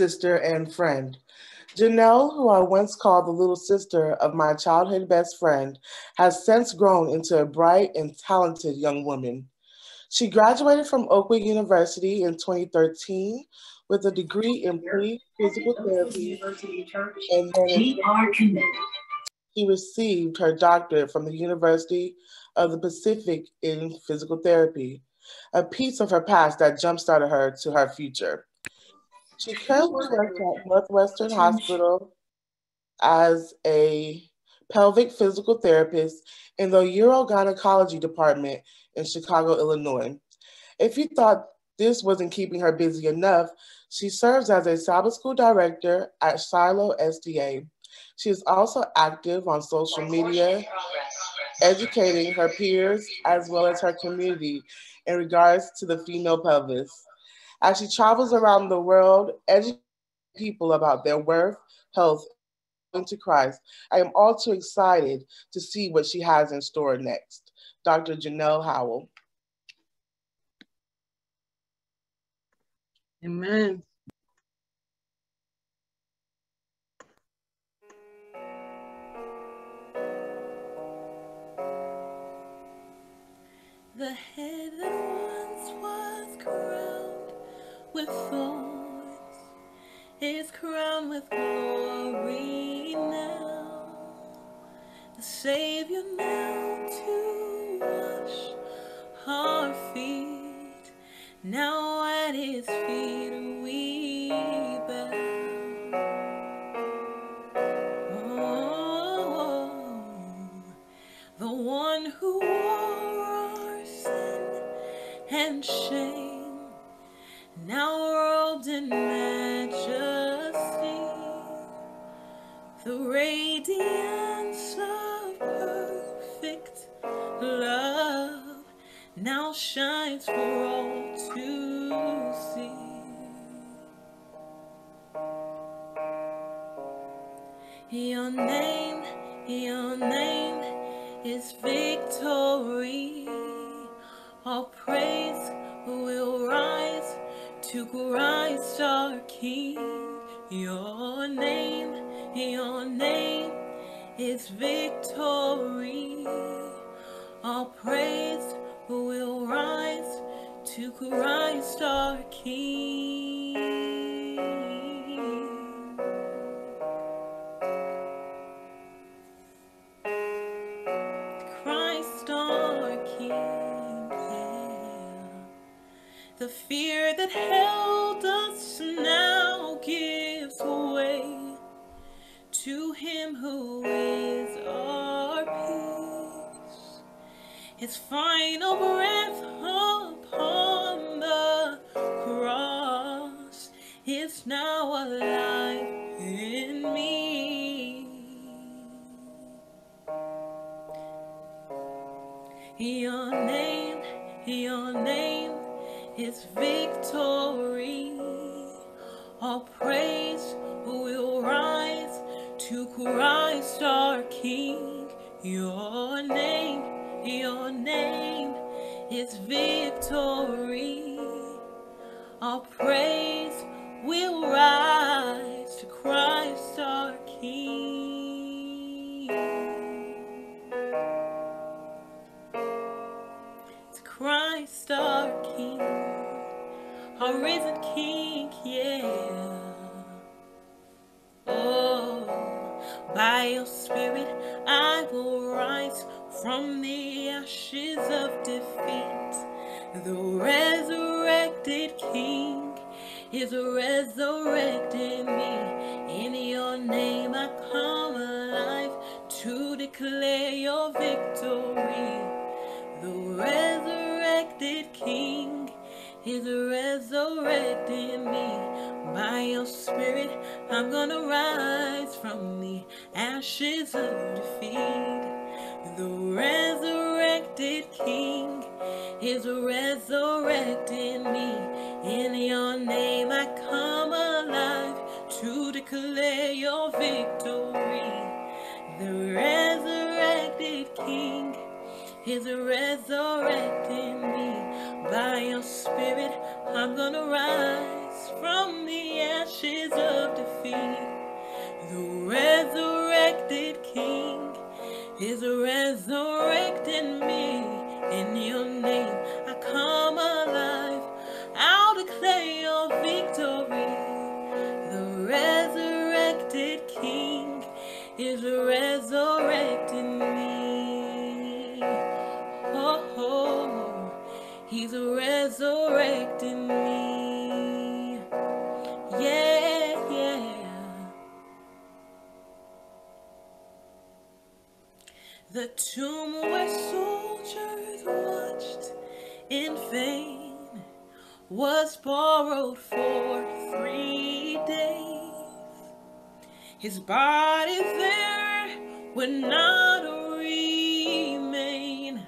sister, and friend. Janelle, who I once called the little sister of my childhood best friend, has since grown into a bright and talented young woman. She graduated from Oakwood University in 2013 with a degree in pre-physical therapy and then she received her doctorate from the University of the Pacific in physical therapy, a piece of her past that jump-started her to her future. She currently works at Northwestern Hospital as a pelvic physical therapist in the urogynecology department in Chicago, Illinois. If you thought this wasn't keeping her busy enough, she serves as a Sabbath school director at Shiloh SDA. She is also active on social media, educating her peers as well as her community in regards to the female pelvis. As she travels around the world, educating people about their worth, health, and to Christ, I am all too excited to see what she has in store next. Dr. Janelle Howell. Amen. The head with thorns is crowned with glory now. The Savior now to wash our feet. Now at his feet Your name, your name is victory. All praise will rise to Christ our King. Your name, your name is victory. All praise who will rise to Christ our King. His final breath upon the cross is now alive in me. Your name, your name is victory. All praise will rise to Christ our King. Your name, your name is victory. All praise will rise to Christ our King. To Christ our King, our risen King, yeah. Oh, by your Spirit I will rise from the ashes of defeat. The resurrected King is resurrecting me. In your name I come alive to declare your victory. The resurrected King is resurrecting me. By your spirit, I'm gonna rise from the ashes of defeat. The resurrected King is resurrecting me. In your name, I come alive to declare your victory. The resurrected King is resurrecting me. By your spirit, I'm gonna rise from the ashes of defeat. The resurrected King is resurrecting me. In your name, I come alive. I'll declare your victory. The resurrected King is resurrecting me. Oh, oh he's resurrecting me. The tomb where soldiers watched in vain was borrowed for three days. His body there would not remain.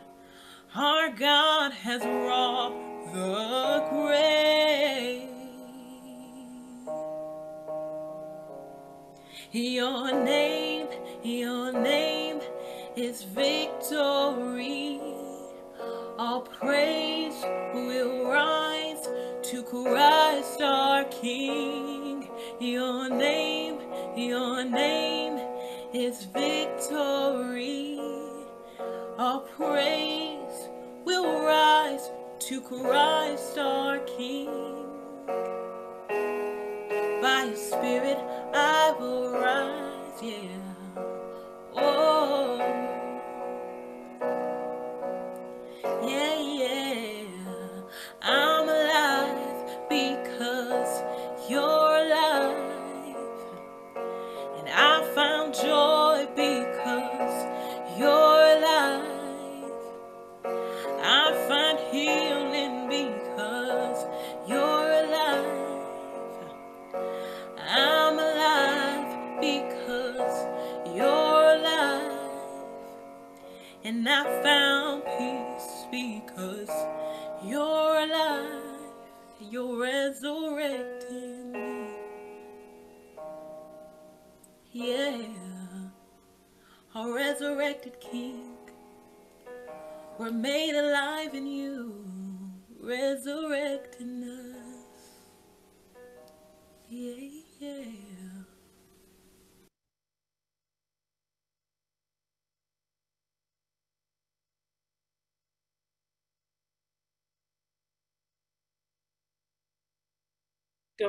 Our God has wrought the grave. Your name, your name is victory. All praise will rise to Christ our King. Your name, your name is victory. All praise will rise to Christ our King. By your spirit I will rise, yeah.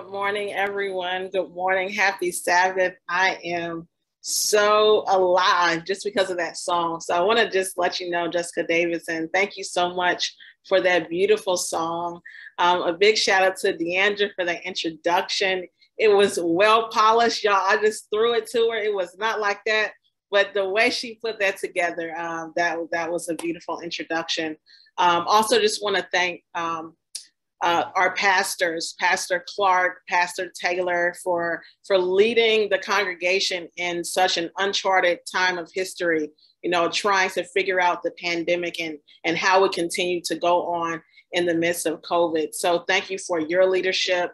Good morning, everyone. Good morning. Happy Sabbath. I am so alive just because of that song. So I want to just let you know, Jessica Davidson, thank you so much for that beautiful song. Um, a big shout out to Deandra for the introduction. It was well polished, y'all. I just threw it to her. It was not like that, but the way she put that together, um, that that was a beautiful introduction. Um, also, just want to thank um, uh, our pastors, Pastor Clark, Pastor Taylor, for for leading the congregation in such an uncharted time of history. You know, trying to figure out the pandemic and and how it continued to go on in the midst of COVID. So, thank you for your leadership.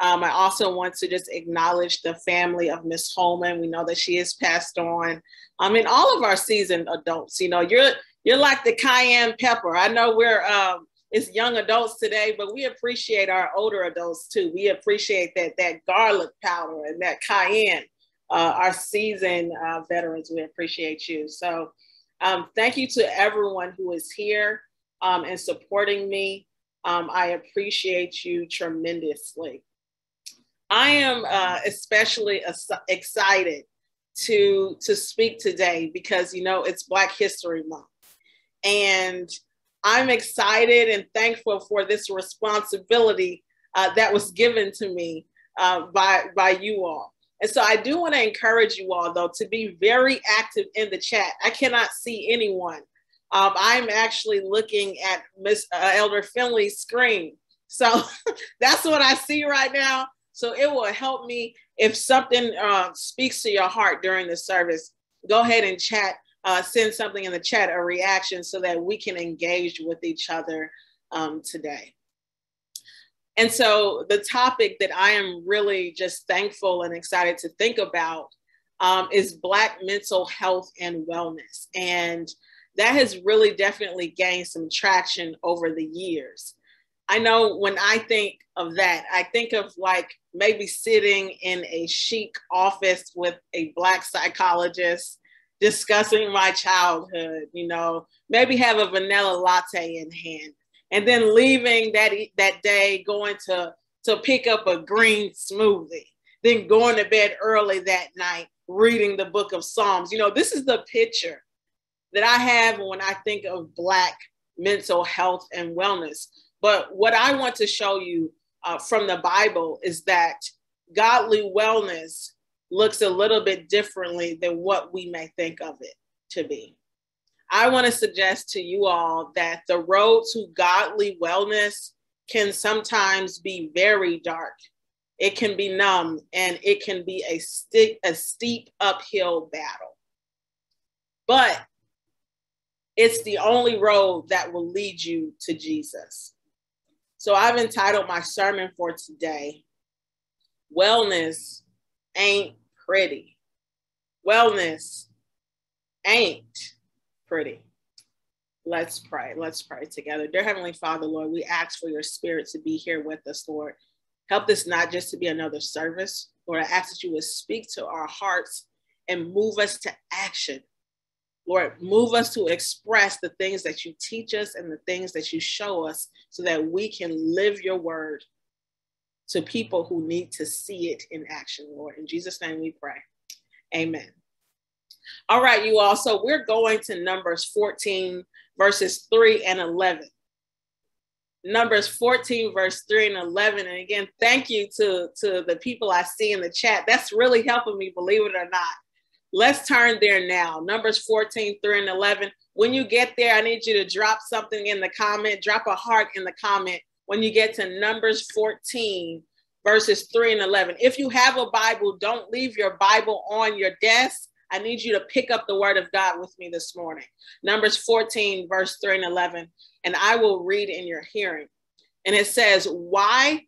Um, I also want to just acknowledge the family of Miss Holman. We know that she has passed on. I mean, all of our seasoned adults. You know, you're you're like the cayenne pepper. I know we're um, it's young adults today, but we appreciate our older adults too. We appreciate that that garlic powder and that cayenne. Uh, our seasoned uh, veterans, we appreciate you. So, um, thank you to everyone who is here um, and supporting me. Um, I appreciate you tremendously. I am uh, especially excited to to speak today because you know it's Black History Month, and I'm excited and thankful for this responsibility uh, that was given to me uh, by, by you all. And so I do want to encourage you all, though, to be very active in the chat. I cannot see anyone. Um, I'm actually looking at Miss uh, Elder Finley's screen. So that's what I see right now. So it will help me if something uh, speaks to your heart during the service. Go ahead and chat uh, send something in the chat, a reaction, so that we can engage with each other um, today. And so, the topic that I am really just thankful and excited to think about um, is Black mental health and wellness. And that has really definitely gained some traction over the years. I know when I think of that, I think of like maybe sitting in a chic office with a black psychologist discussing my childhood, you know, maybe have a vanilla latte in hand and then leaving that that day going to to pick up a green smoothie, then going to bed early that night reading the book of Psalms. You know, this is the picture that I have when I think of black mental health and wellness. But what I want to show you uh, from the Bible is that godly wellness looks a little bit differently than what we may think of it to be. I want to suggest to you all that the road to godly wellness can sometimes be very dark. It can be numb and it can be a, st- a steep uphill battle. But it's the only road that will lead you to Jesus. So I've entitled my sermon for today Wellness Ain't Pretty. Wellness ain't pretty. Let's pray. Let's pray together. Dear Heavenly Father, Lord, we ask for your spirit to be here with us, Lord. Help this not just to be another service. Lord, I ask that you would speak to our hearts and move us to action. Lord, move us to express the things that you teach us and the things that you show us so that we can live your word to people who need to see it in action, Lord. In Jesus' name we pray. Amen. All right, you all. So we're going to Numbers 14, verses 3 and 11. Numbers 14, verse 3 and 11. And again, thank you to, to the people I see in the chat. That's really helping me, believe it or not. Let's turn there now. Numbers 14, 3 and 11. When you get there, I need you to drop something in the comment, drop a heart in the comment when you get to Numbers 14, verses 3 and 11. If you have a Bible, don't leave your Bible on your desk. I need you to pick up the word of God with me this morning. Numbers 14, verse 3 and 11. And I will read in your hearing. And it says, Why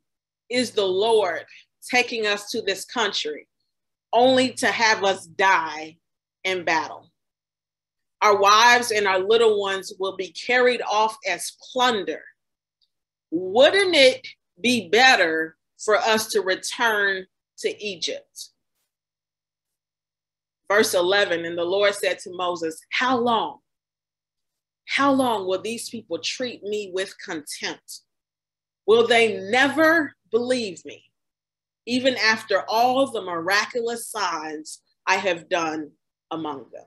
is the Lord taking us to this country only to have us die in battle? Our wives and our little ones will be carried off as plunder. Wouldn't it be better for us to return to Egypt? verse 11 and the lord said to moses how long? How long will these people treat me with contempt? Will they never believe me even after all the miraculous signs i have done among them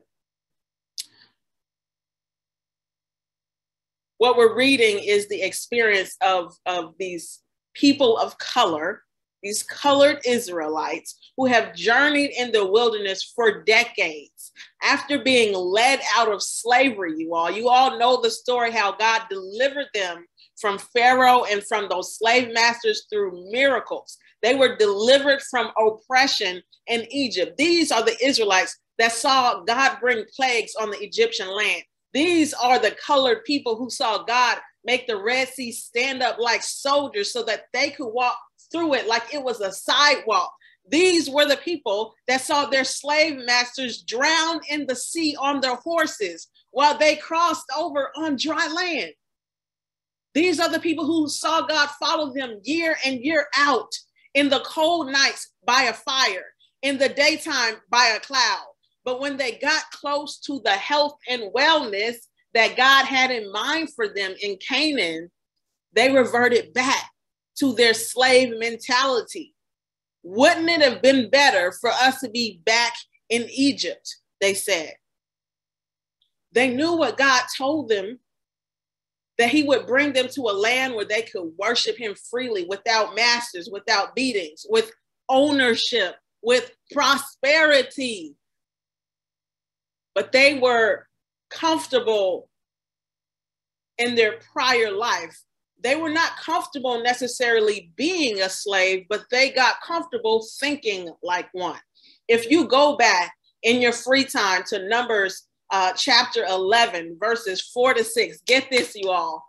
what we're reading is the experience of, of these people of color these colored Israelites who have journeyed in the wilderness for decades after being led out of slavery, you all. You all know the story how God delivered them from Pharaoh and from those slave masters through miracles. They were delivered from oppression in Egypt. These are the Israelites that saw God bring plagues on the Egyptian land. These are the colored people who saw God make the Red Sea stand up like soldiers so that they could walk through it like it was a sidewalk. These were the people that saw their slave masters drown in the sea on their horses while they crossed over on dry land. These are the people who saw God follow them year and year out in the cold nights by a fire, in the daytime by a cloud. But when they got close to the health and wellness that God had in mind for them in Canaan, they reverted back to their slave mentality. Wouldn't it have been better for us to be back in Egypt? They said. They knew what God told them that He would bring them to a land where they could worship Him freely without masters, without beatings, with ownership, with prosperity. But they were comfortable in their prior life they were not comfortable necessarily being a slave, but they got comfortable thinking like one. If you go back in your free time to Numbers uh, chapter 11, verses 4 to 6, get this, you all.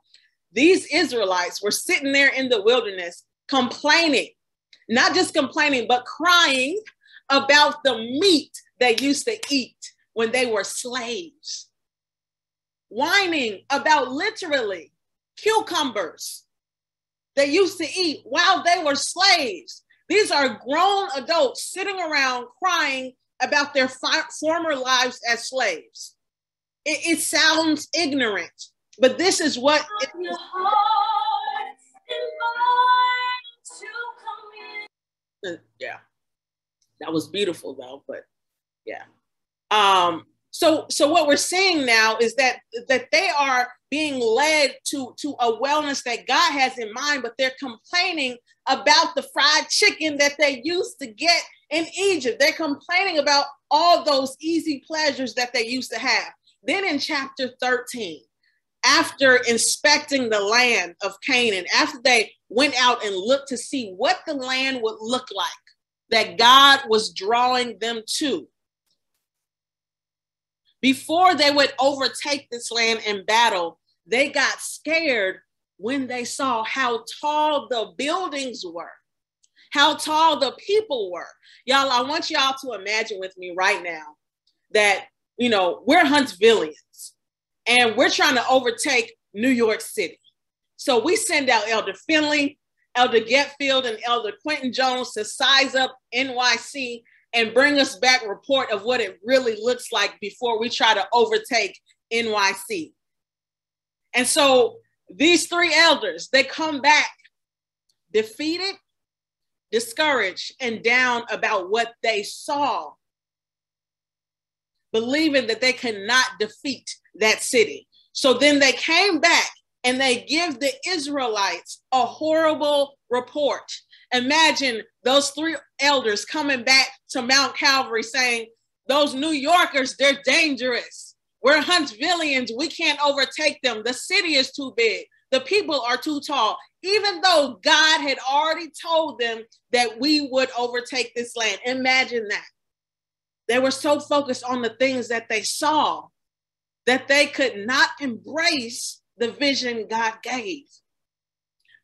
These Israelites were sitting there in the wilderness complaining, not just complaining, but crying about the meat they used to eat when they were slaves, whining about literally cucumbers they used to eat while they were slaves. These are grown adults sitting around crying about their fi- former lives as slaves. It, it, sounds ignorant, but this is what. It yeah, that was beautiful though. But yeah, um, so so what we're seeing now is that that they are being led to to a wellness that God has in mind, but they're complaining about the fried chicken that they used to get in Egypt. They're complaining about all those easy pleasures that they used to have. Then in chapter 13, after inspecting the land of Canaan, after they went out and looked to see what the land would look like that God was drawing them to, before they would overtake this land in battle, they got scared when they saw how tall the buildings were, how tall the people were. Y'all, I want y'all to imagine with me right now that, you know, we're Huntsvillians and we're trying to overtake New York City. So we send out Elder Finley, Elder Getfield, and Elder Quentin Jones to size up NYC and bring us back report of what it really looks like before we try to overtake NYC. And so these three elders, they come back defeated, discouraged, and down about what they saw, believing that they cannot defeat that city. So then they came back and they give the Israelites a horrible report. Imagine those three elders coming back to Mount Calvary saying, Those New Yorkers, they're dangerous. We're Huntsvillians. We can't overtake them. The city is too big. The people are too tall. Even though God had already told them that we would overtake this land. Imagine that. They were so focused on the things that they saw that they could not embrace the vision God gave.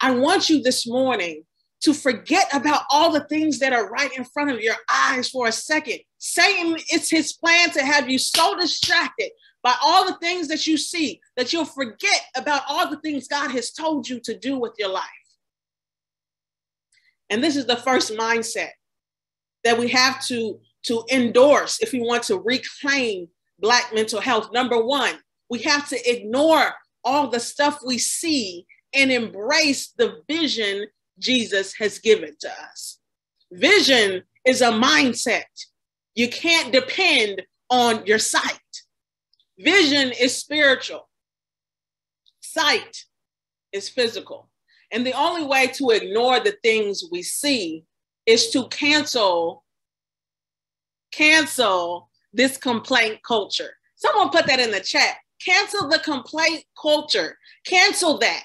I want you this morning to forget about all the things that are right in front of your eyes for a second. Satan, it's his plan to have you so distracted by all the things that you see that you'll forget about all the things God has told you to do with your life. And this is the first mindset that we have to, to endorse if we want to reclaim Black mental health. Number one, we have to ignore all the stuff we see and embrace the vision Jesus has given to us. Vision is a mindset. You can't depend on your sight. Vision is spiritual, sight is physical. And the only way to ignore the things we see is to cancel cancel this complaint culture. Someone put that in the chat. Cancel the complaint culture. Cancel that.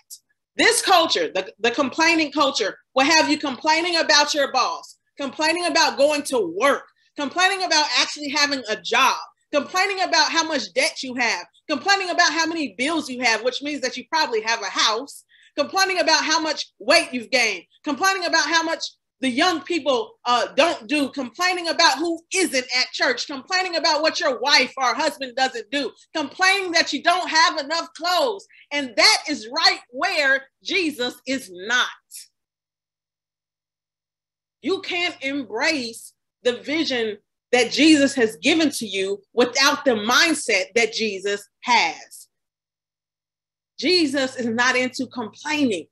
This culture, the, the complaining culture, will have you complaining about your boss, complaining about going to work, complaining about actually having a job, complaining about how much debt you have, complaining about how many bills you have, which means that you probably have a house, complaining about how much weight you've gained, complaining about how much the young people uh, don't do, complaining about who isn't at church, complaining about what your wife or husband doesn't do, complaining that you don't have enough clothes. And that is right where Jesus is not. You can't embrace the vision that Jesus has given to you without the mindset that Jesus has. Jesus is not into complaining.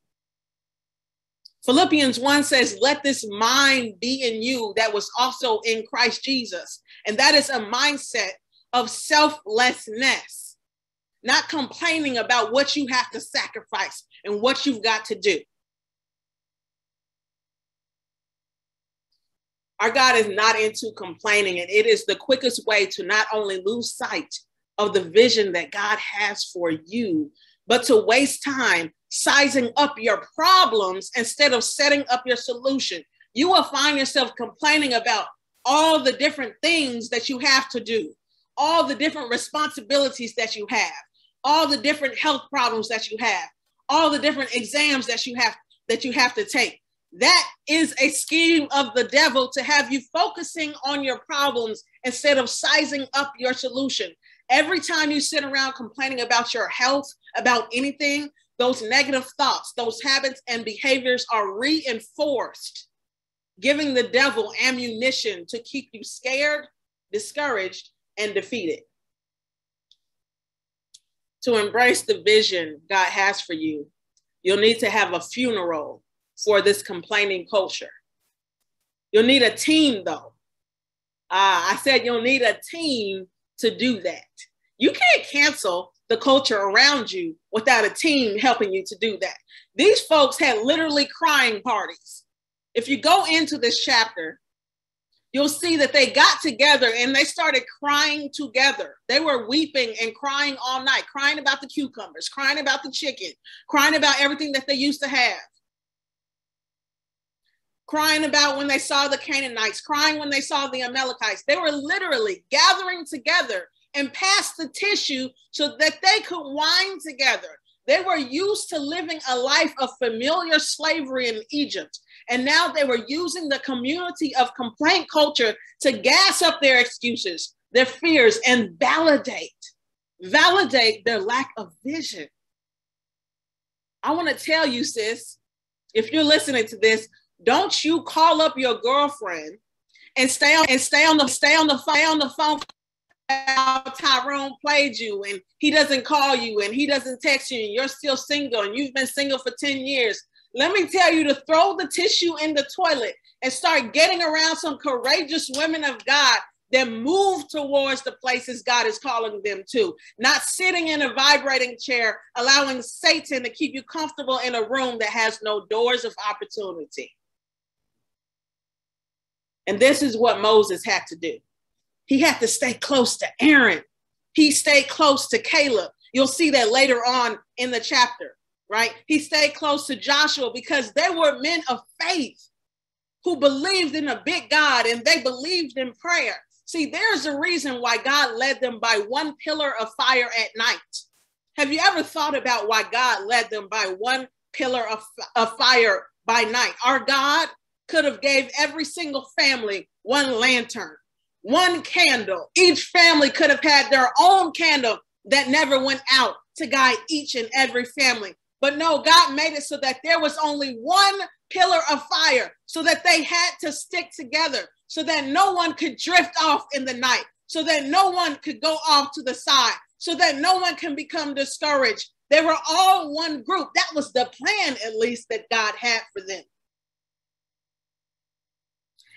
Philippians 1 says, Let this mind be in you that was also in Christ Jesus. And that is a mindset of selflessness, not complaining about what you have to sacrifice and what you've got to do. Our God is not into complaining, and it is the quickest way to not only lose sight of the vision that God has for you, but to waste time sizing up your problems instead of setting up your solution. You will find yourself complaining about all the different things that you have to do, all the different responsibilities that you have, all the different health problems that you have, all the different exams that you have that you have to take. That is a scheme of the devil to have you focusing on your problems instead of sizing up your solution. Every time you sit around complaining about your health, about anything, those negative thoughts, those habits and behaviors are reinforced, giving the devil ammunition to keep you scared, discouraged, and defeated. To embrace the vision God has for you, you'll need to have a funeral for this complaining culture. You'll need a team, though. Uh, I said you'll need a team to do that. You can't cancel the culture around you without a team helping you to do that. These folks had literally crying parties. If you go into this chapter, you'll see that they got together and they started crying together. They were weeping and crying all night, crying about the cucumbers, crying about the chicken, crying about everything that they used to have. Crying about when they saw the Canaanites, crying when they saw the Amalekites. They were literally gathering together and pass the tissue so that they could whine together. They were used to living a life of familiar slavery in Egypt. And now they were using the community of complaint culture to gas up their excuses, their fears, and validate, validate their lack of vision. I want to tell you, sis, if you're listening to this, don't you call up your girlfriend and stay on and stay on the stay on the stay on the phone Tyrone played you and he doesn't call you and he doesn't text you and you're still single and you've been single for 10 years. Let me tell you to throw the tissue in the toilet and start getting around some courageous women of God that move towards the places God is calling them to, not sitting in a vibrating chair, allowing Satan to keep you comfortable in a room that has no doors of opportunity. And this is what Moses had to do. He had to stay close to Aaron. He stayed close to Caleb. You'll see that later on in the chapter, right? He stayed close to Joshua because they were men of faith who believed in a big God and they believed in prayer. See, there's a reason why God led them by one pillar of fire at night. Have you ever thought about why God led them by one pillar of, of fire by night? Our God could have gave every single family one lantern one candle. Each family could have had their own candle that never went out to guide each and every family. But no, God made it so that there was only one pillar of fire, so that they had to stick together, so that no one could drift off in the night, so that no one could go off to the side, so that no one can become discouraged. They were all one group. That was the plan, at least, that God had for them.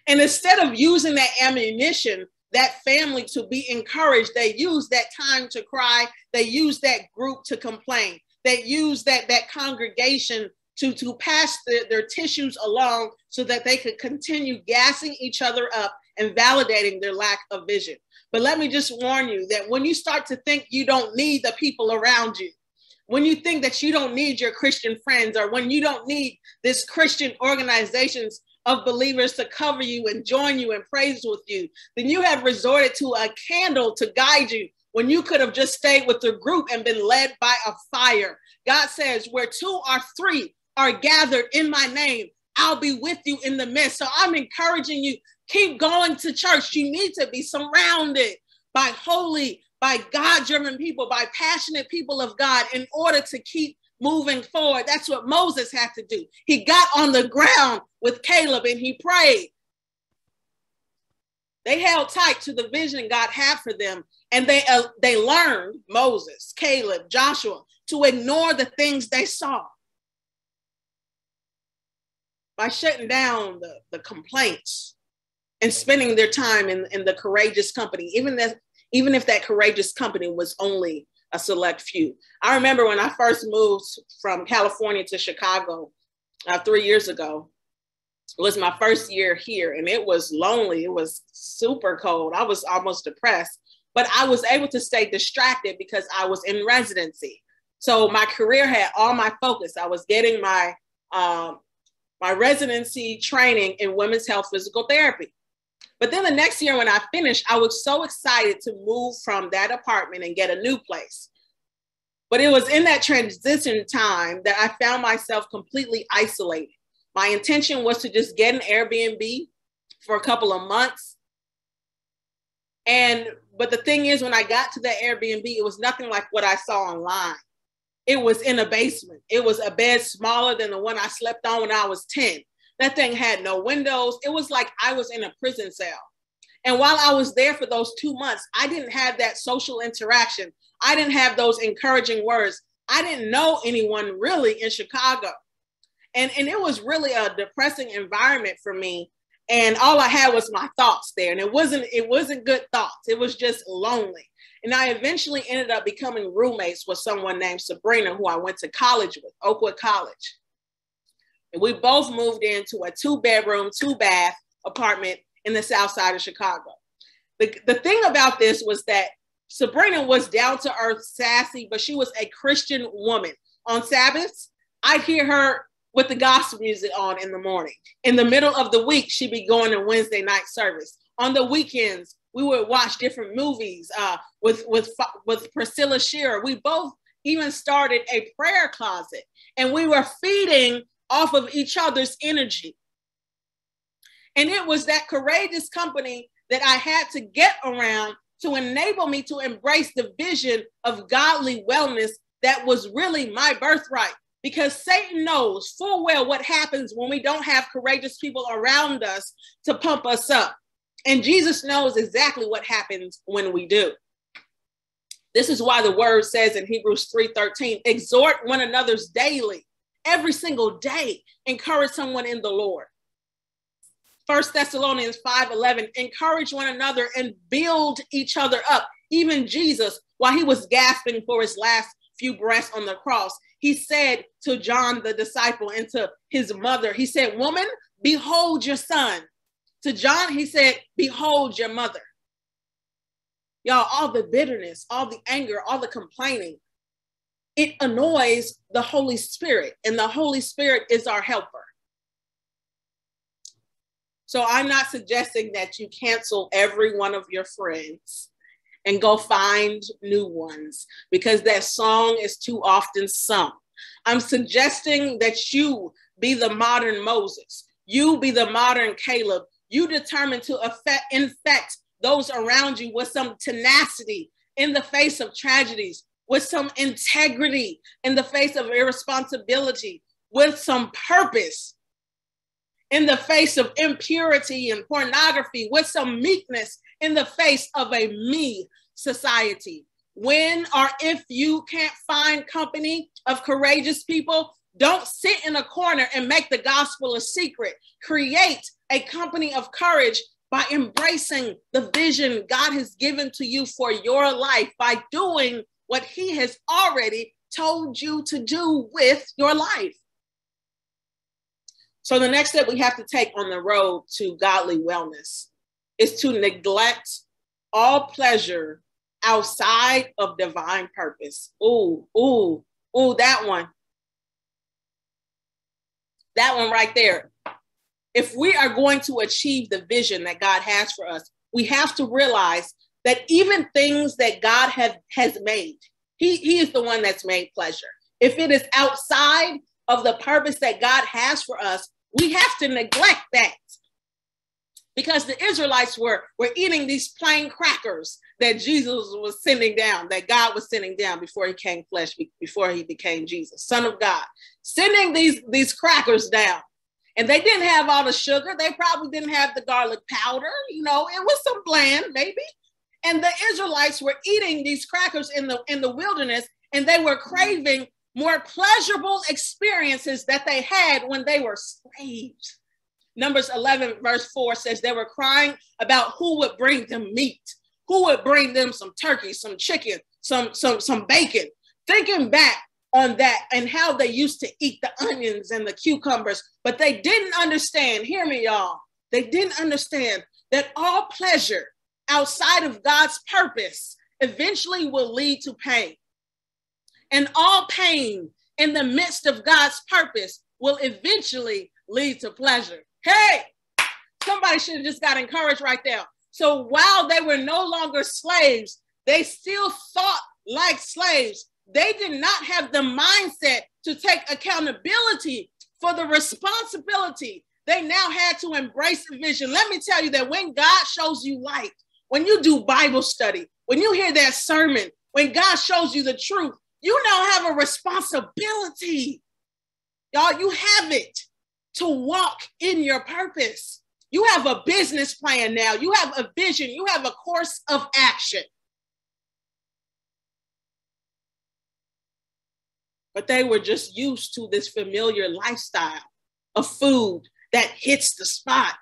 And instead of using that ammunition, that family to be encouraged, they use that time to cry. They use that group to complain. They use that, that congregation to, to pass the, their tissues along so that they could continue gassing each other up and validating their lack of vision. But let me just warn you that when you start to think you don't need the people around you, when you think that you don't need your Christian friends, or when you don't need this Christian organizations of believers to cover you and join you and praise with you, then you have resorted to a candle to guide you when you could have just stayed with the group and been led by a fire. God says, Where two or three are gathered in my name, I'll be with you in the midst. So I'm encouraging you, keep going to church. You need to be surrounded by holy, by God driven people, by passionate people of God in order to keep moving forward. That's what Moses had to do. He got on the ground with Caleb and he prayed. They held tight to the vision God had for them, and they uh, they learned Moses, Caleb, Joshua to ignore the things they saw by shutting down the, the complaints and spending their time in, in the courageous company, even that even if that courageous company was only a select few. I remember when I first moved from California to Chicago uh, three years ago. It was my first year here, and it was lonely. It was super cold. I was almost depressed, but I was able to stay distracted because I was in residency. So my career had all my focus. I was getting my um, my residency training in women's health physical therapy. But then the next year when I finished, I was so excited to move from that apartment and get a new place. But it was in that transition time that I found myself completely isolated. My intention was to just get an Airbnb for a couple of months. And but the thing is, when I got to the Airbnb, it was nothing like what I saw online. it was in a basement. It was a bed smaller than the one I slept on when I was 10. That thing had no windows. It was like I was in a prison cell. And while I was there for those two months, I didn't have that social interaction. I didn't have those encouraging words. I didn't know anyone really in Chicago. And, and it was really a depressing environment for me. And all I had was my thoughts there. And it wasn't, it wasn't good thoughts. It was just lonely. And I eventually ended up becoming roommates with someone named Sabrina, who I went to college with, Oakwood College. And we both moved into a two bedroom, two bath apartment in the south side of Chicago. The, the thing about this was that Sabrina was down to earth, sassy, but she was a Christian woman. On Sabbaths, I'd hear her with the gospel music on in the morning. In the middle of the week, she'd be going to Wednesday night service. On the weekends, we would watch different movies uh, with with with Priscilla Shirer. We both even started a prayer closet, and we were feeding off of each other's energy. And it was that courageous company that I had to get around to enable me to embrace the vision of godly wellness that was really my birthright. Because Satan knows full well what happens when we don't have courageous people around us to pump us up. And Jesus knows exactly what happens when we do. This is why the word says in Hebrews 3:13, exhort one another's daily, every single day, encourage someone in the Lord. First Thessalonians 5:11, encourage one another and build each other up. Even Jesus, while he was gasping for his last few breaths on the cross, he said to John the disciple and to his mother, he said, Woman, behold your son. To John, he said, Behold your mother. Y'all, all the bitterness, all the anger, all the complaining, it annoys the Holy Spirit, and the Holy Spirit is our helper. So I'm not suggesting that you cancel every one of your friends and go find new ones because that song is too often sung. I'm suggesting that you be the modern Moses, you be the modern Caleb, you determine to affect, infect those around you with some tenacity in the face of tragedies, with some integrity in the face of irresponsibility, with some purpose in the face of impurity and pornography, with some meekness in the face of a me society. When or if you can't find company of courageous people, don't sit in a corner and make the gospel a secret. Create a company of courage by embracing the vision God has given to you for your life, by doing what He has already told you to do with your life. So, the next step we have to take on the road to godly wellness is to neglect all pleasure outside of divine purpose. Ooh, ooh, ooh, that one. That one right there if we are going to achieve the vision that God has for us, we have to realize that even things that God have, has made, he, he is the one that's made pleasure. If it is outside of the purpose that God has for us, we have to neglect that. Because the Israelites were, were eating these plain crackers that Jesus was sending down, that God was sending down before he came flesh, before he became Jesus, Son of God, sending these, these crackers down and they didn't have all the sugar. They probably didn't have the garlic powder. You know, it was some bland, maybe. And the Israelites were eating these crackers in the in the wilderness, and they were craving more pleasurable experiences that they had when they were slaves. Numbers 11, verse 4 says they were crying about who would bring them meat, who would bring them some turkey, some chicken, some, some, some bacon. Thinking back on that and how they used to eat the onions and the cucumbers, but they didn't understand. Hear me, y'all. They didn't understand that all pleasure outside of God's purpose eventually will lead to pain. And all pain in the midst of God's purpose will eventually lead to pleasure. Hey, somebody should have just got encouraged right there. So while they were no longer slaves, they still thought like slaves they did not have the mindset to take accountability for the responsibility. They now had to embrace the vision. Let me tell you that when God shows you light, when you do Bible study, when you hear that sermon, when God shows you the truth, You now have a responsibility. Y'all, you have it to walk in your purpose. You have a business plan now. You have a vision. You have a course of action. But they were just used to this familiar lifestyle of food that hits the spot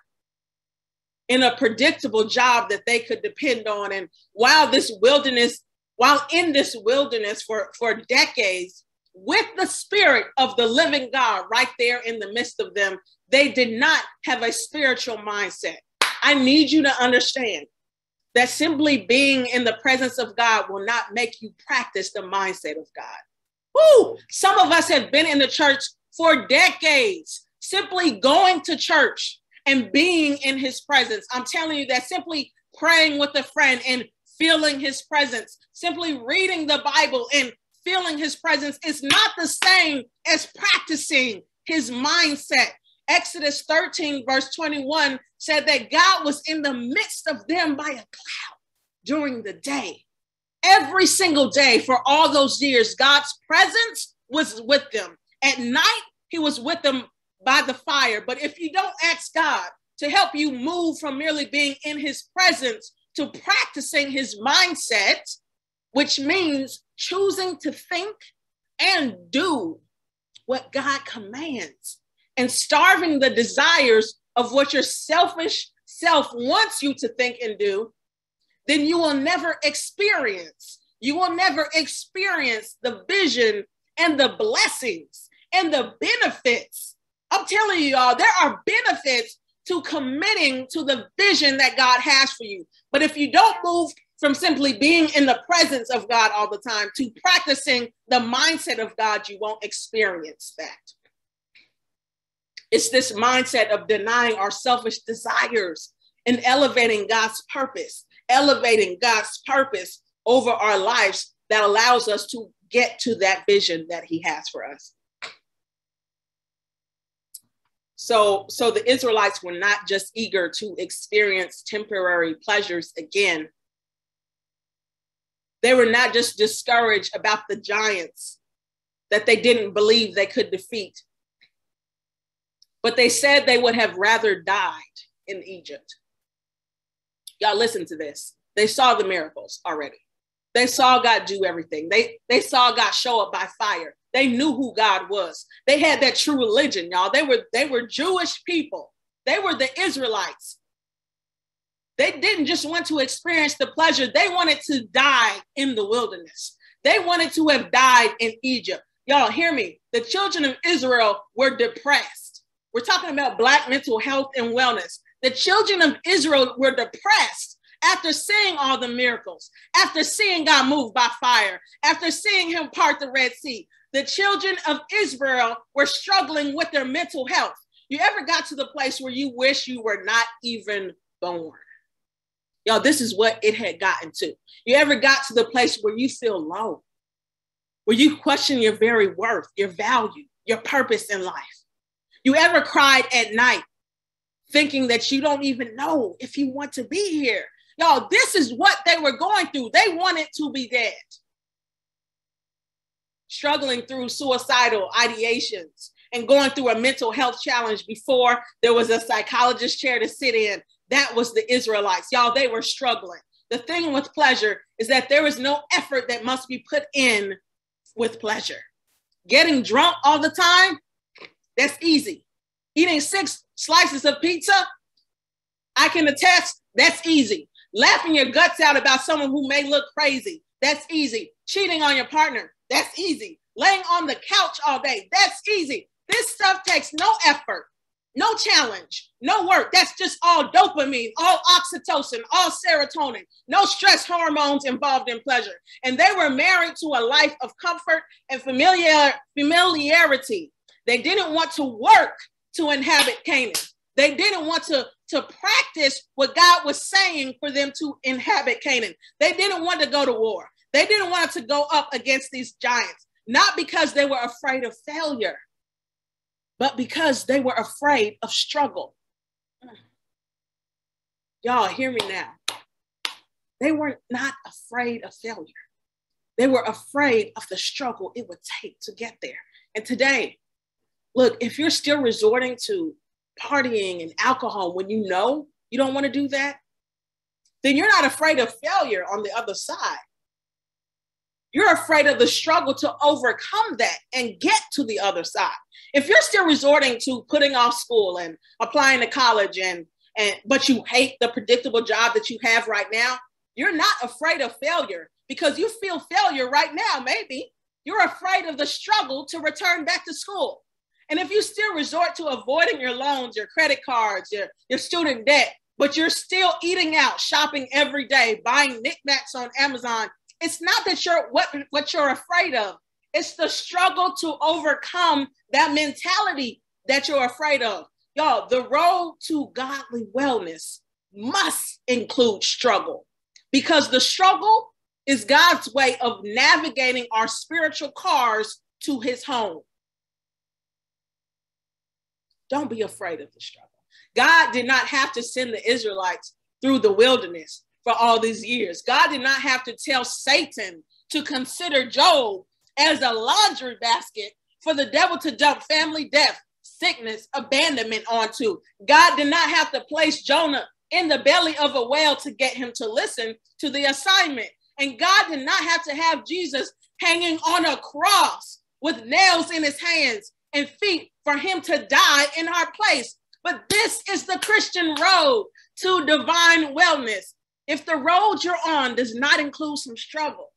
in a predictable job that they could depend on. And while this wilderness, while in this wilderness for, for decades, with the spirit of the living God right there in the midst of them, they did not have a spiritual mindset. I need you to understand that simply being in the presence of God will not make you practice the mindset of God. Woo! Some of us have been in the church for decades, simply going to church and being in his presence. I'm telling you that simply praying with a friend and feeling his presence, simply reading the Bible and feeling his presence is not the same as practicing his mindset. Exodus 13, verse 21 said that God was in the midst of them by a cloud during the day. Every single day for all those years, God's presence was with them. At night, he was with them by the fire. But if you don't ask God to help you move from merely being in his presence to practicing his mindset, which means choosing to think and do what God commands and starving the desires of what your selfish self wants you to think and do, then you will never experience, you will never experience the vision and the blessings and the benefits I'm telling you, y'all, there are benefits to committing to the vision that God has for you. But if you don't move from simply being in the presence of God all the time to practicing the mindset of God, you won't experience that. It's this mindset of denying our selfish desires and elevating God's purpose, elevating God's purpose over our lives that allows us to get to that vision that He has for us. So, so the Israelites were not just eager to experience temporary pleasures again. They were not just discouraged about the giants that they didn't believe they could defeat, but they said they would have rather died in Egypt. Y'all listen to this. They saw the miracles already. They saw God do everything. They, they saw God show up by fire. They knew who God was. They had that true religion, y'all. They were they were Jewish people. They were the Israelites. They didn't just want to experience the pleasure, they wanted to die in the wilderness. They wanted to have died in Egypt. Y'all hear me? The children of Israel were depressed. We're talking about Black mental health and wellness. The children of Israel were depressed after seeing all the miracles, after seeing God move by fire, after seeing him part the Red Sea, the children of Israel were struggling with their mental health. You ever got to the place where you wish you were not even born? Y'all, this is what it had gotten to. You ever got to the place where you feel low, where you question your very worth, your value, your purpose in life? You ever cried at night thinking that you don't even know if you want to be here? Y'all, this is what they were going through. They wanted to be dead struggling through suicidal ideations and going through a mental health challenge before there was a psychologist chair to sit in. That was the Israelites. Y'all, they were struggling. The thing with pleasure is that there is no effort that must be put in with pleasure. Getting drunk all the time, that's easy. Eating six slices of pizza, I can attest, that's easy. Laughing your guts out about someone who may look crazy, that's easy. Cheating on your partner, that's easy. Laying on the couch all day. That's easy. This stuff takes no effort, no challenge, no work. That's just all dopamine, all oxytocin, all serotonin, no stress hormones involved in pleasure. And they were married to a life of comfort and familiar, familiarity. They didn't want to work to inhabit Canaan. They didn't want to, to practice what God was saying for them to inhabit Canaan. They didn't want to go to war. They didn't want to go up against these giants, not because they were afraid of failure, but because they were afraid of struggle. Y'all hear me now. They were not afraid of failure. They were afraid of the struggle it would take to get there. And today, look, if you're still resorting to partying and alcohol when you know you don't want to do that, then you're not afraid of failure on the other side. You're afraid of the struggle to overcome that and get to the other side. If you're still resorting to putting off school and applying to college and and but you hate the predictable job that you have right now, you're not afraid of failure because you feel failure right now, maybe. You're afraid of the struggle to return back to school. And if you still resort to avoiding your loans, your credit cards, your, your student debt, but you're still eating out, shopping every day, buying knickknacks on Amazon, it's not that you're what, what you're afraid of. It's the struggle to overcome that mentality that you're afraid of. Y'all, the road to godly wellness must include struggle because the struggle is God's way of navigating our spiritual cars to his home. Don't be afraid of the struggle. God did not have to send the Israelites through the wilderness for all these years. God did not have to tell Satan to consider Job as a laundry basket for the devil to dump family death, sickness, abandonment onto. God did not have to place Jonah in the belly of a whale to get him to listen to the assignment. And God did not have to have Jesus hanging on a cross with nails in his hands and feet for him to die in our place. But this is the Christian road to divine wellness. If the road you're on does not include some struggle,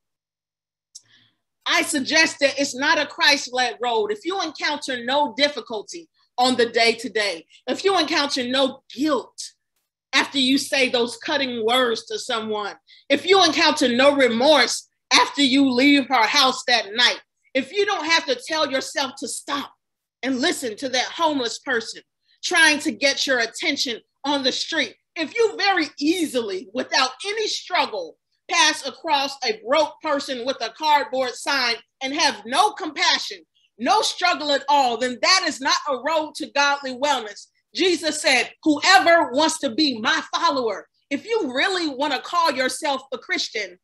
I suggest that it's not a Christ led road. If you encounter no difficulty on the day to day, if you encounter no guilt after you say those cutting words to someone, if you encounter no remorse after you leave her house that night, if you don't have to tell yourself to stop and listen to that homeless person trying to get your attention on the street, if you very easily, without any struggle, pass across a broke person with a cardboard sign and have no compassion, no struggle at all, then that is not a road to godly wellness. Jesus said, Whoever wants to be my follower, if you really want to call yourself a Christian,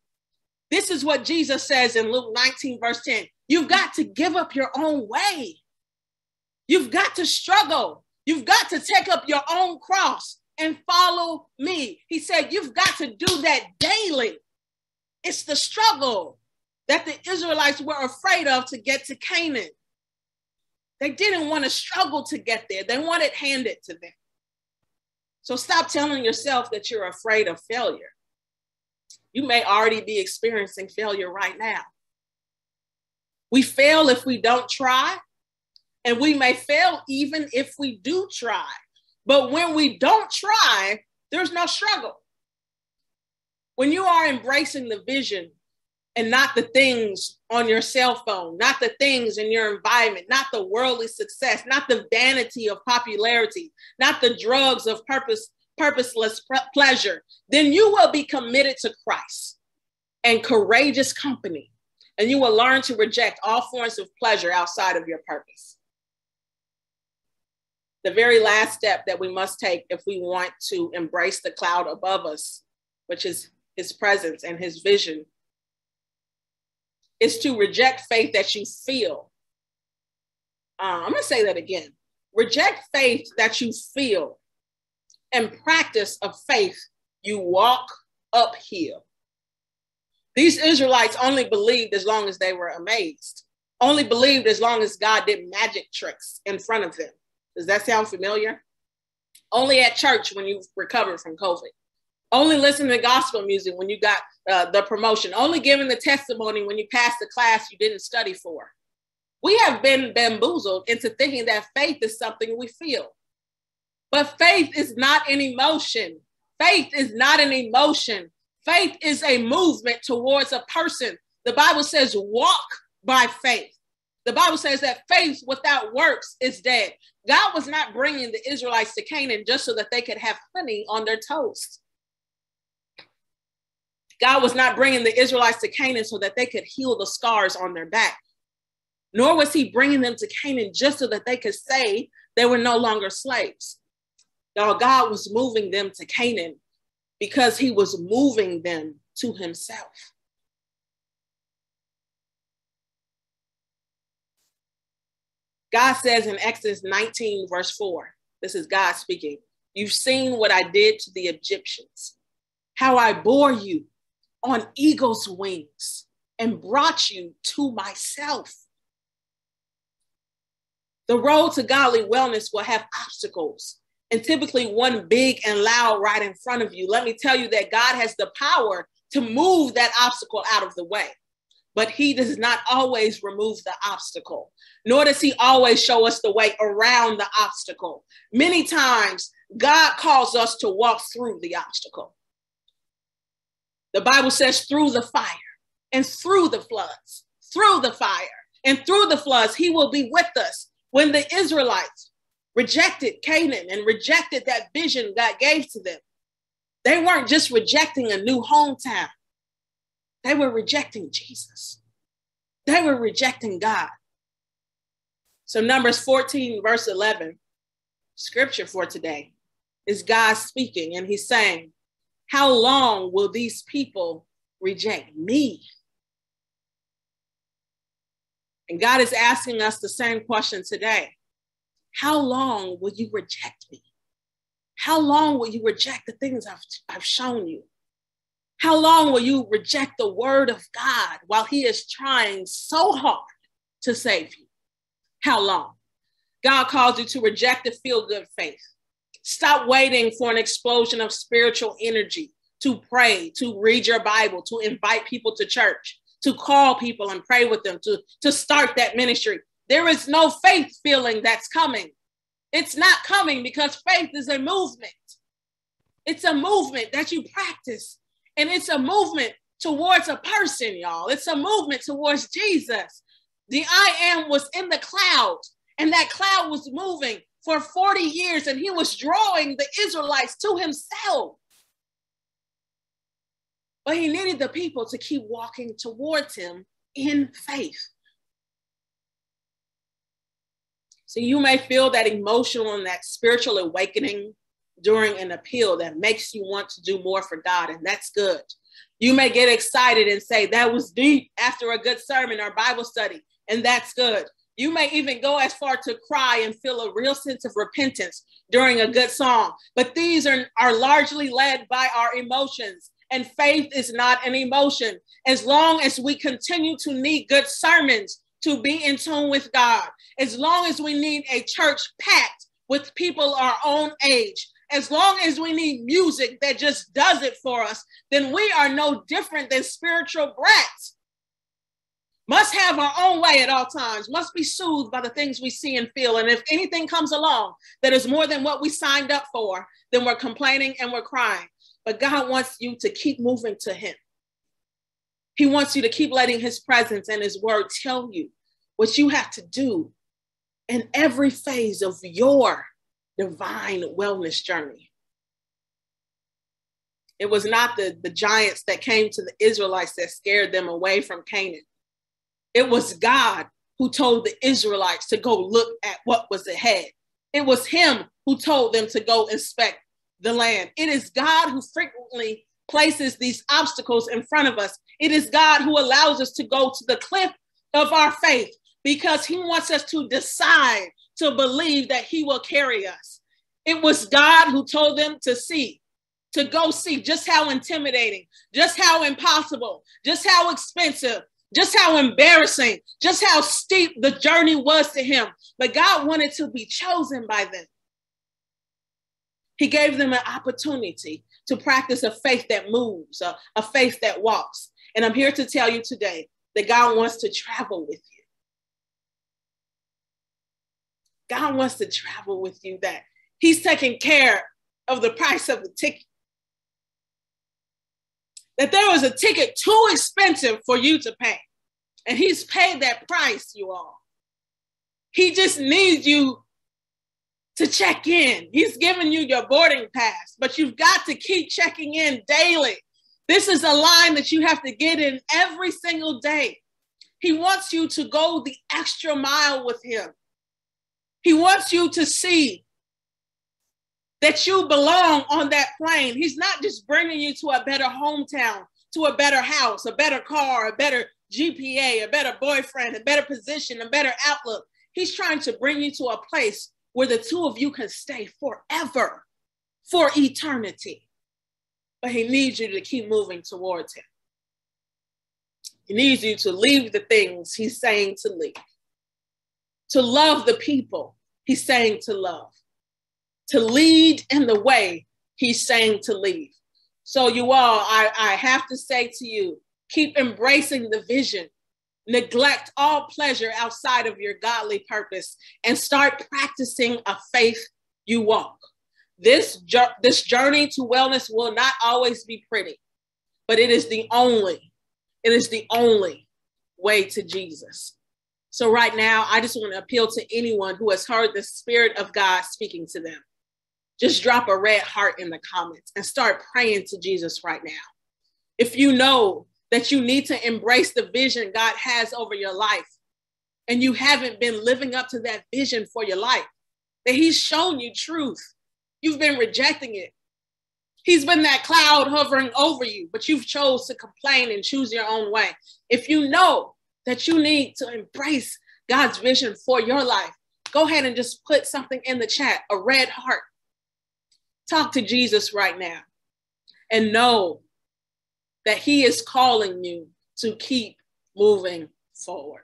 this is what Jesus says in Luke 19, verse 10. You've got to give up your own way. You've got to struggle. You've got to take up your own cross and follow me. He said, You've got to do that daily. It's the struggle that the Israelites were afraid of to get to Canaan. They didn't want to struggle to get there, they wanted handed to them. So stop telling yourself that you're afraid of failure. You may already be experiencing failure right now. We fail if we don't try, and we may fail even if we do try. But when we don't try, there's no struggle. When you are embracing the vision and not the things on your cell phone, not the things in your environment, not the worldly success, not the vanity of popularity, not the drugs of purpose, purposeless pleasure, then you will be committed to Christ and courageous company. And you will learn to reject all forms of pleasure outside of your purpose the very last step that we must take if we want to embrace the cloud above us, which is his presence and his vision, is to reject faith that you feel. Uh, I'm going to say that again. Reject faith that you feel and practice of faith you walk uphill. These Israelites only believed as long as they were amazed, only believed as long as God did magic tricks in front of them. Does that sound familiar? Only at church when you've recovered from COVID. Only listening to gospel music when you got uh, the promotion. Only giving the testimony when you passed the class you didn't study for. We have been bamboozled into thinking that faith is something we feel. But faith is not an emotion. Faith is not an emotion. Faith is a movement towards a person. The Bible says, walk by faith. The Bible says that faith without works is dead. God was not bringing the Israelites to Canaan just so that they could have honey on their toast. God was not bringing the Israelites to Canaan so that they could heal the scars on their back. Nor was he bringing them to Canaan just so that they could say they were no longer slaves. Y'all, God was moving them to Canaan because he was moving them to himself. God says in Exodus 19, verse 4, this is God speaking. You've seen what I did to the Egyptians, how I bore you on eagle's wings and brought you to myself. The road to godly wellness will have obstacles, and typically one big and loud right in front of you. Let me tell you that God has the power to move that obstacle out of the way, but He does not always remove the obstacle, nor does He always show us the way around the obstacle. Many times, God calls us to walk through the obstacle. The Bible says, through the fire and through the floods, through the fire and through the floods, He will be with us. When the Israelites rejected Canaan and rejected that vision God gave to them, they weren't just rejecting a new hometown, they were rejecting Jesus. They were rejecting God. So, Numbers 14, verse 11, scripture for today is God speaking, and He's saying, How long will these people reject me? And God is asking us the same question today How long will you reject me? How long will you reject the things I've, I've shown you? How long will you reject the word of God while He is trying so hard to save you? How long? God calls you to reject the feel good faith. Stop waiting for an explosion of spiritual energy to pray, to read your Bible, to invite people to church to call people and pray with them, to, to start that ministry. There is no faith feeling that's coming. It's not coming because faith is a movement. It's a movement that you practice, and it's a movement towards a person, y'all. It's a movement towards Jesus. The I am was in the cloud, and that cloud was moving for 40 years, and he was drawing the Israelites to himself. But he needed the people to keep walking towards him in faith. So you may feel that emotional and that spiritual awakening during an appeal that makes you want to do more for God, and that's good. You may get excited and say, That was deep after a good sermon or Bible study, and that's good. You may even go as far to cry and feel a real sense of repentance during a good song, but these are, are largely led by our emotions and faith is not an emotion. As long as we continue to need good sermons to be in tune with God, as long as we need a church packed with people our own age, as long as we need music that just does it for us, then we are no different than spiritual brats. Must have our own way at all times, must be soothed by the things we see and feel. And if anything comes along that is more than what we signed up for, then we're complaining and we're crying. But God wants you to keep moving to Him. He wants you to keep letting His presence and His word tell you what you have to do in every phase of your divine wellness journey. It was not the, the giants that came to the Israelites that scared them away from Canaan. It was God who told the Israelites to go look at what was ahead. It was Him who told them to go inspect the land. It is God who frequently places these obstacles in front of us. It is God who allows us to go to the cliff of our faith because he wants us to decide to believe that he will carry us. It was God who told them to see, to go see just how intimidating, just how impossible, just how expensive, just how embarrassing, just how steep the journey was to him. But God wanted to be chosen by them. He gave them an opportunity to practice a faith that moves, a, a faith that walks. And I'm here to tell you today that God wants to travel with you. God wants to travel with you, that He's taking care of the price of the ticket. That there was a ticket too expensive for you to pay. And He's paid that price, you all. He just needs you to check in. He's given you your boarding pass, but you've got to keep checking in daily. This is a line that you have to get in every single day. He wants you to go the extra mile with him. He wants you to see that you belong on that plane. He's not just bringing you to a better hometown, to a better house, a better car, a better GPA, a better boyfriend, a better position, a better outlook. He's trying to bring you to a place where the two of you can stay forever, for eternity. But he needs you to keep moving towards him. He needs you to leave the things he's saying to leave, to love the people he's saying to love, to lead in the way he's saying to lead. So, you all, I, I have to say to you, keep embracing the vision. Neglect all pleasure outside of your godly purpose and start practicing a faith you walk. This, this journey to wellness will not always be pretty, but it is the only, it is the only way to Jesus. So, right now, I just want to appeal to anyone who has heard the Spirit of God speaking to them just drop a red heart in the comments and start praying to Jesus right now. If you know that you need to embrace the vision God has over your life and you haven't been living up to that vision for your life, that He's shown you truth, you've been rejecting it. He's been that cloud hovering over you, but you've chose to complain and choose your own way. If you know that you need to embrace God's vision for your life, go ahead and just put something in the chat, a red heart Talk to Jesus right now and know that He is calling you to keep moving forward.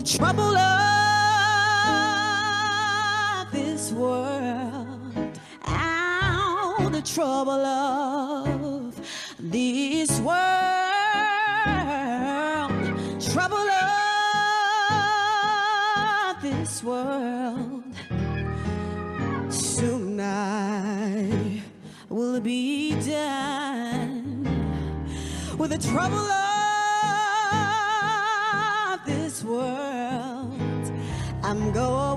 The trouble of this world. Ow, the trouble of this world. Trouble of this world. Be done with the trouble of this world. I'm going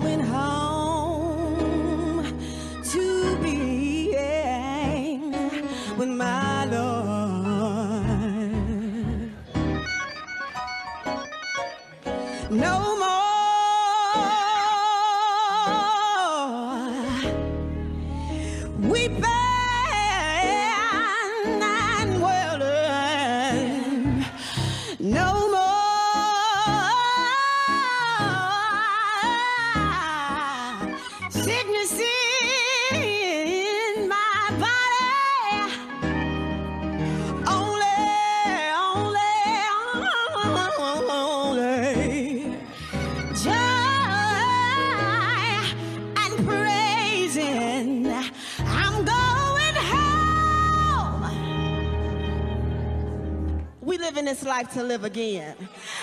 this life to live again.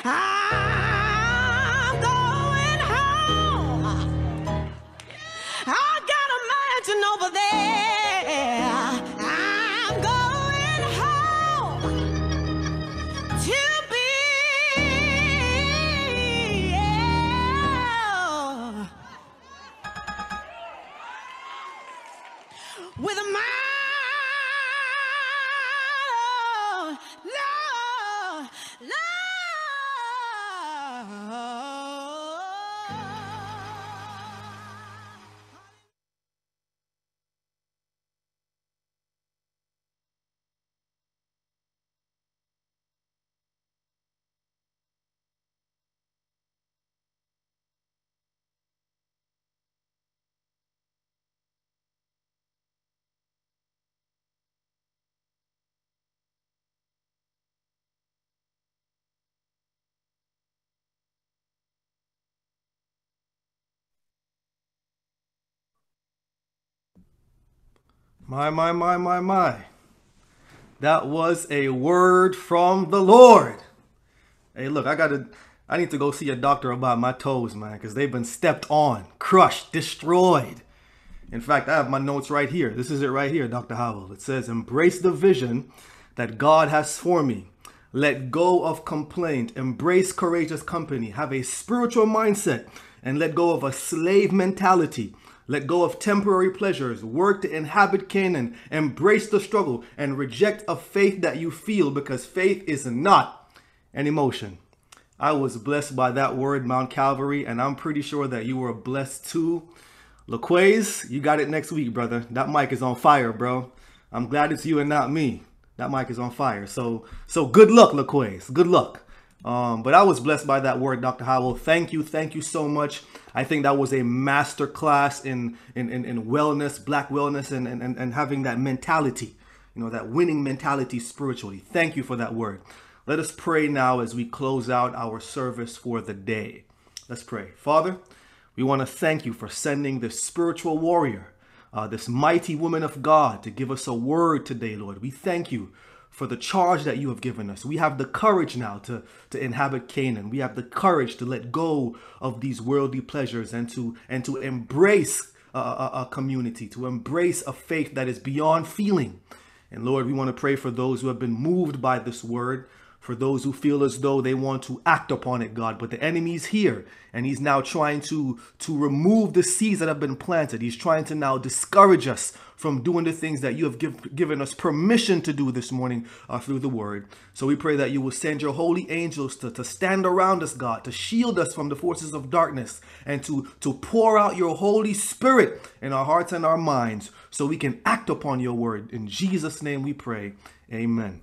I'm My, my, my, my, my. That was a word from the Lord. Hey, look, I gotta, I need to go see a doctor about my toes, man, because they've been stepped on, crushed, destroyed. In fact, I have my notes right here. This is it right here, Dr. Howell. It says, Embrace the vision that God has for me. Let go of complaint. Embrace courageous company. Have a spiritual mindset and let go of a slave mentality. Let go of temporary pleasures. Work to inhabit Canaan. Embrace the struggle and reject a faith that you feel because faith is not an emotion. I was blessed by that word, Mount Calvary, and I'm pretty sure that you were blessed too. Laquaze, you got it next week, brother. That mic is on fire, bro. I'm glad it's you and not me. That mic is on fire. So, so good luck, Laquaze. Good luck. Um, but I was blessed by that word, Dr. Howell. Thank you, thank you so much. I think that was a master class in in, in, in wellness, black wellness, and, and, and having that mentality, you know, that winning mentality spiritually. Thank you for that word. Let us pray now as we close out our service for the day. Let's pray. Father, we want to thank you for sending this spiritual warrior, uh, this mighty woman of God, to give us a word today, Lord. We thank you for the charge that you have given us. We have the courage now to, to inhabit Canaan. We have the courage to let go of these worldly pleasures and to and to embrace a, a, a community, to embrace a faith that is beyond feeling. And Lord, we want to pray for those who have been moved by this word, for those who feel as though they want to act upon it, God. But the enemy's here, and he's now trying to, to remove the seeds that have been planted. He's trying to now discourage us from doing the things that you have give, given us permission to do this morning uh, through the word. So we pray that you will send your holy angels to, to stand around us, God, to shield us from the forces of darkness and to, to pour out your Holy Spirit in our hearts and our minds so we can act upon your word. In Jesus' name we pray. Amen.